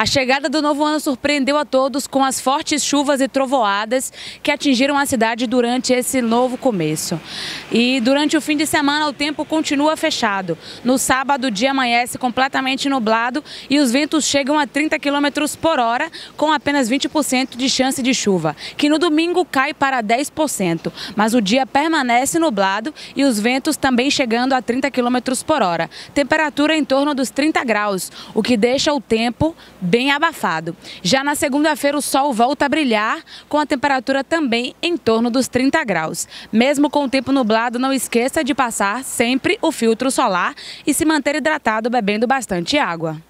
A chegada do novo ano surpreendeu a todos com as fortes chuvas e trovoadas que atingiram a cidade durante esse novo começo. E durante o fim de semana o tempo continua fechado. No sábado o dia amanhece completamente nublado e os ventos chegam a 30 km por hora com apenas 20% de chance de chuva, que no domingo cai para 10%. Mas o dia permanece nublado e os ventos também chegando a 30 km por hora. Temperatura em torno dos 30 graus, o que deixa o tempo bem abafado. Já na segunda-feira o sol volta a brilhar, com a temperatura também em torno dos 30 graus. Mesmo com o tempo nublado, não esqueça de passar sempre o filtro solar e se manter hidratado bebendo bastante água.